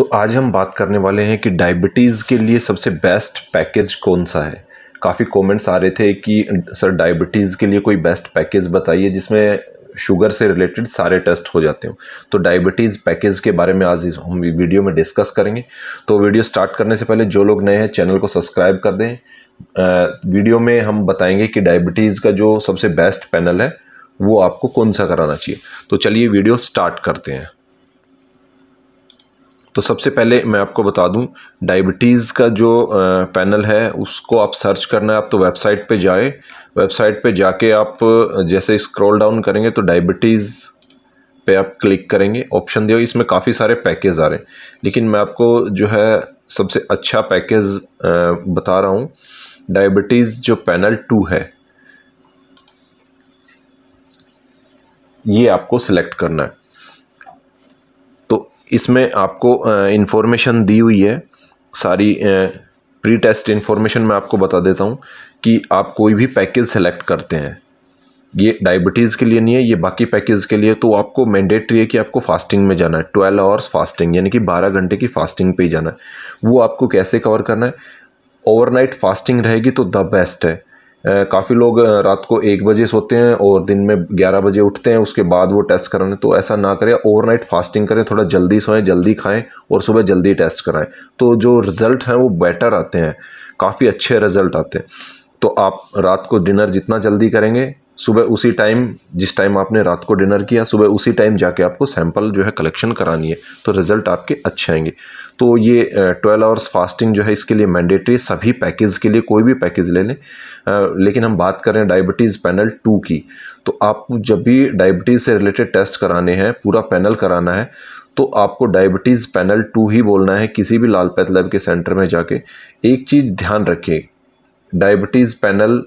तो आज हम बात करने वाले हैं कि डायबिटीज़ के लिए सबसे बेस्ट पैकेज कौन सा है? काफ़ी कमेंट्स आ रहे थे कि, सर डायबिटीज़ के लिए कोई बेस्ट पैकेज बताइए जिसमें शुगर से रिलेटेड सारे टेस्ट हो जाते हो। तो डायबिटीज़ पैकेज के बारे में आज हम वीडियो में डिस्कस करेंगे। तो वीडियो स्टार्ट करने से पहले जो लोग नए हैं चैनल को सब्सक्राइब कर दें। वीडियो में हम बताएँगे कि डायबिटीज़ का जो सबसे बेस्ट पैनल है, वो आपको कौन सा कराना चाहिए। तो चलिए वीडियो स्टार्ट करते हैं। तो सबसे पहले मैं आपको बता दूँ डायबिटीज़ का जो पैनल है, उसको आप सर्च करना है। आप तो वेबसाइट पे जाए। वेबसाइट पे जाके आप, जैसे स्क्रॉल डाउन करेंगे तो डायबिटीज़ पे आप क्लिक करेंगे। ऑप्शन दिए इसमें काफ़ी सारे पैकेज आ रहे हैं। लेकिन मैं आपको जो है, सबसे अच्छा पैकेज बता रहा हूँ। डायबिटीज़ जो पैनल टू है, ये आपको सिलेक्ट करना है। इसमें आपको इन्फॉर्मेशन दी हुई है। सारी प्री टेस्ट इन्फॉर्मेशन मैं आपको बता देता हूँ कि आप कोई भी पैकेज सेलेक्ट करते हैं। ये डायबिटीज़ के लिए नहीं है, ये बाकी पैकेज के लिए। तो आपको मैंडेटरी है कि आपको फास्टिंग में जाना है। ट्वेल्व आवर्स फास्टिंग यानी कि बारह घंटे की फास्टिंग पे ही जाना है। वो आपको कैसे कवर करना है? ओवरनाइट फास्टिंग रहेगी तो द बेस्ट है। काफ़ी लोग रात को एक बजे सोते हैं और दिन में ग्यारह बजे उठते हैं, उसके बाद वो टेस्ट कराने। तो ऐसा ना करें ओवरनाइट फास्टिंग करें, थोड़ा जल्दी सोएँ, जल्दी खाएँ और सुबह जल्दी टेस्ट कराएँ। तो जो रिज़ल्ट हैं वो बेटर आते हैं, काफ़ी अच्छे रिज़ल्ट आते हैं। तो आप रात को डिनर जितना जल्दी करेंगे सुबह उसी टाइम जिस टाइम आपने रात को डिनर किया, सुबह उसी टाइम जाके आपको सैंपल जो है कलेक्शन करानी है तो रिज़ल्ट आपके अच्छे आएँगे। तो ये ट्वेल्व आवर्स फास्टिंग जो है इसके लिए मैंडेटरी सभी पैकेज के लिए, कोई भी पैकेज ले लें। लेकिन हम बात करें डायबिटीज़ पैनल टू की। तो आप जब भी डायबिटीज़ से रिलेटेड टेस्ट कराने हैं, पूरा पैनल कराना है तो आपको डायबिटीज़ पैनल टू ही बोलना है, किसी भी लाल पैथ लैब के सेंटर में जाके। एक चीज़ ध्यान रखिए डायबिटीज़ पैनल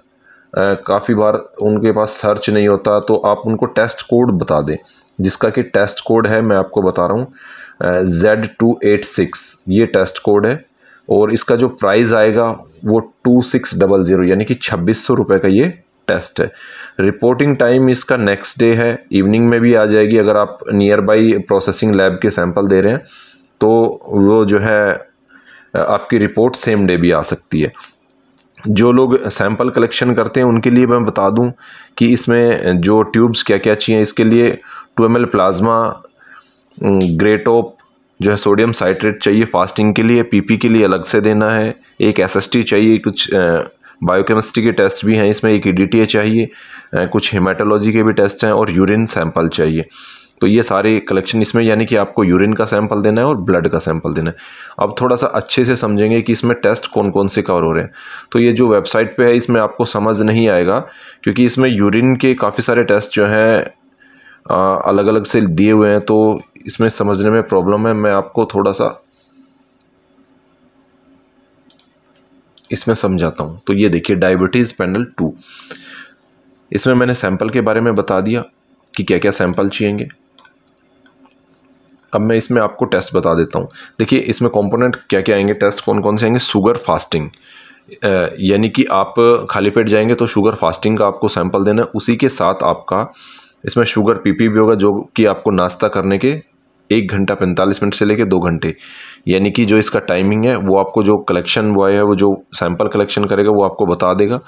काफ़ी बार उनके पास सर्च नहीं होता तो आप उनको टेस्ट कोड बता दें, जिसका कि टेस्ट कोड है, मैं आपको बता रहा हूँ जेड टू एट सिक्स ये टेस्ट कोड है, और इसका जो प्राइस आएगा, वो टू सिक्स डबल ज़ीरो यानी कि छब्बीस सौ रुपये का ये टेस्ट है। रिपोर्टिंग टाइम इसका नेक्स्ट डे है इवनिंग में भी आ जाएगी, अगर आप नियर बाई प्रोसेसिंग लैब के सैंपल दे रहे हैं तो वो जो है आपकी रिपोर्ट सेम डे भी आ सकती है। जो लोग सैंपल कलेक्शन करते हैं, उनके लिए मैं बता दूँ कि इसमें जो ट्यूब्स क्या क्या चाहिए, इसके लिए टू एम प्लाज्मा ग्रेटोप जो है सोडियम साइट्रेट चाहिए फास्टिंग के लिए पीपी के लिए अलग से देना है, एक एसएसटी चाहिए, कुछ बायोकेमिस्ट्री के टेस्ट भी हैं, इसमें एक ई चाहिए कुछ हेमाटोलॉजी के भी टेस्ट हैं और यूरिन सैंपल चाहिए। तो ये सारे कलेक्शन इसमें यानी कि आपको यूरिन का सैंपल देना है और ब्लड का सैंपल देना है। अब थोड़ा सा अच्छे से समझेंगे कि इसमें टेस्ट कौन कौन से कवर हो रहे हैं। तो ये जो वेबसाइट पे है, इसमें आपको समझ नहीं आएगा, क्योंकि इसमें यूरिन के काफ़ी सारे टेस्ट जो हैं अलग अलग से दिए हुए हैं तो इसमें समझने में प्रॉब्लम है। मैं आपको थोड़ा सा इसमें समझाता हूँ। तो ये देखिए डायबिटीज़ पैनल टू इसमें मैंने सैंपल के बारे में बता दिया कि क्या क्या सैंपल चाहिए अब मैं इसमें आपको टेस्ट बता देता हूँ। देखिए, इसमें कंपोनेंट क्या क्या आएँगे? टेस्ट कौन कौन से आएँगे? शुगर फास्टिंग यानी कि आप खाली पेट जाएँगे तो शुगर फास्टिंग का आपको सैंपल देना उसी के साथ आपका इसमें शुगर पीपी भी होगा, जो कि आपको नाश्ता करने के एक घंटा, पैंतालीस मिनट से लेके दो घंटे। यानी कि जो इसका टाइमिंग है, वो आपको जो कलेक्शन बॉय है, वो जो सैंपल कलेक्शन करेगा, वो आपको बता देगा।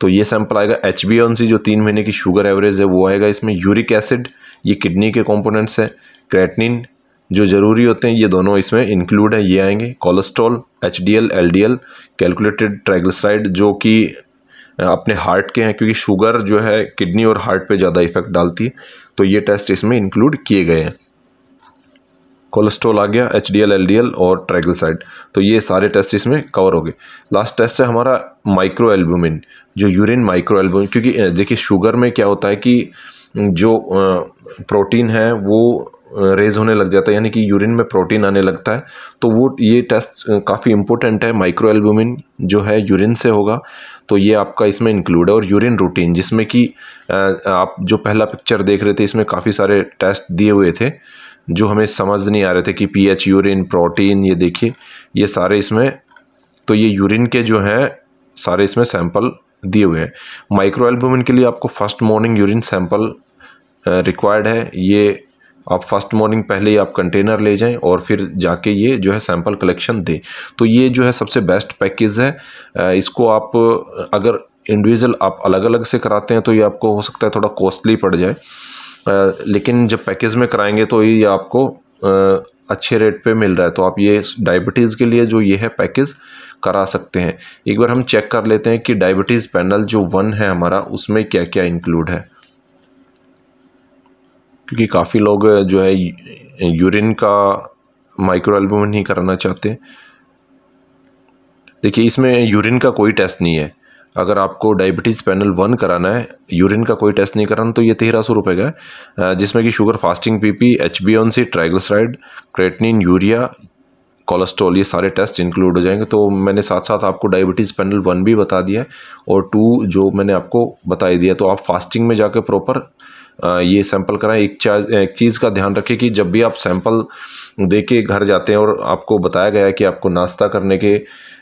तो ये सैंपल आएगा। एच बी जो तीन महीने की शुगर एवरेज है, वो आएगा इसमें। यूरिक एसिड ये किडनी के कॉम्पोनेंट्स हैं। क्रेटनिन जो ज़रूरी होते हैं, ये दोनों इसमें इंक्लूड हैं, ये आएँगे। Cholesterol H D L L D L calculated triglyceride जो कि अपने हार्ट के हैं, क्योंकि शुगर जो है किडनी और हार्ट पे ज़्यादा इफ़ेक्ट डालती है तो ये टेस्ट इसमें इंक्लूड किए गए हैं। कोलेस्ट्रॉल आ गया H D L L D L और ट्राइग्लिसराइड तो ये सारे टेस्ट इसमें कवर हो गए। लास्ट टेस्ट है हमारा माइक्रो एल्बुमिन जो यूरिन माइक्रो एल्बुमिन क्योंकि देखिए शुगर में क्या होता है कि, जो प्रोटीन है, वो रेज होने लग जाता है, यानी कि यूरिन में प्रोटीन आने लगता है तो वो ये टेस्ट काफ़ी इंपॉर्टेंट है। माइक्रो एल्बुमिन जो है यूरिन से होगा तो ये आपका इसमें इंक्लूड है। और यूरिन रूटीन जिसमें कि आप जो पहला पिक्चर देख रहे थे, इसमें काफ़ी सारे टेस्ट दिए हुए थे, जो हमें समझ नहीं आ रहे थे कि पीएच यूरिन प्रोटीन ये देखिए, ये सारे इसमें तो ये यूरिन के जो हैं, सारे इसमें सैंपल दिए हुए हैं। माइक्रो एल्बुमिन के लिए आपको first morning urine sample required है। ये आप फ़र्स्ट मॉर्निंग पहले ही आप कंटेनर ले जाएँ और फिर जाके ये जो है सैंपल कलेक्शन दें। तो ये जो है सबसे बेस्ट पैकेज है। इसको आप, अगर इंडिविजुअल आप अलग अलग से कराते हैं तो ये आपको हो सकता है थोड़ा कॉस्टली पड़ जाए। लेकिन जब पैकेज में कराएँगे तो ये आपको अच्छे रेट पे मिल रहा है। तो आप ये डायबिटीज़ के लिए जो ये है पैकेज करा सकते हैं। एक बार हम चेक कर लेते हैं कि डायबिटीज़ पैनल जो वन है हमारा, उसमें क्या क्या इंक्लूड है। क्योंकि काफ़ी लोग जो है यूरिन का माइक्रो एल्बम नहीं कराना चाहते। देखिए, इसमें यूरिन का कोई टेस्ट नहीं है। अगर आपको डायबिटीज़ पैनल वन कराना है, यूरिन का कोई टेस्ट नहीं कराना तो ये तेरह सौ रुपये का है। जिसमें कि sugar fasting, PP H B C, triglyceride, creatinine, urea, cholesterol, ये सारे टेस्ट इंक्लूड हो जाएँगे। तो मैंने साथ साथ आपको डायबिटीज़ पैनल वन भी बता दिया है और टू जो मैंने आपको बता दिया तो आप फास्टिंग में जाकर प्रॉपर ये सैंपल कराएँ। एक एक चीज़ का ध्यान रखें कि जब भी आप सैंपल दे के घर जाते हैं और आपको बताया गया है कि आपको नाश्ता करने के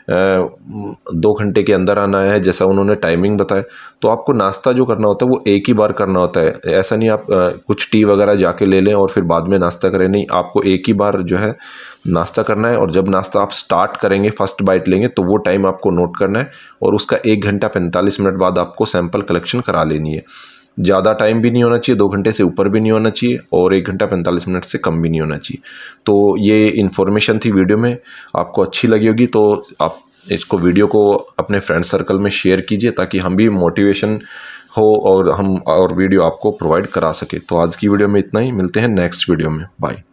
दो घंटे के अंदर आना है, जैसा उन्होंने टाइमिंग बताया तो आपको नाश्ता जो करना होता है वो एक ही बार करना होता है। ऐसा नहीं आप कुछ टी वगैरह जाके ले लें और फिर बाद में नाश्ता करें। नहीं, आपको एक ही बार जो है नाश्ता करना है और जब नाश्ता आप स्टार्ट करेंगे फ़र्स्ट बाइट लेंगे तो वो टाइम आपको नोट करना है और उसका एक घंटा पैंतालीस मिनट बाद आपको सैंपल कलेक्शन करा लेनी है। ज़्यादा टाइम भी नहीं होना चाहिए, दो घंटे से ऊपर भी नहीं होना चाहिए और एक घंटा पैंतालीस मिनट से कम भी नहीं होना चाहिए। तो ये इन्फॉर्मेशन थी वीडियो में, आपको अच्छी लगी होगी तो आप इसको वीडियो को अपने फ्रेंड सर्कल में शेयर कीजिए ताकि हम भी मोटिवेशन हो और हम, और वीडियो आपको प्रोवाइड करा सके। तो आज की वीडियो में इतना ही, मिलते हैं नेक्स्ट वीडियो में। बाय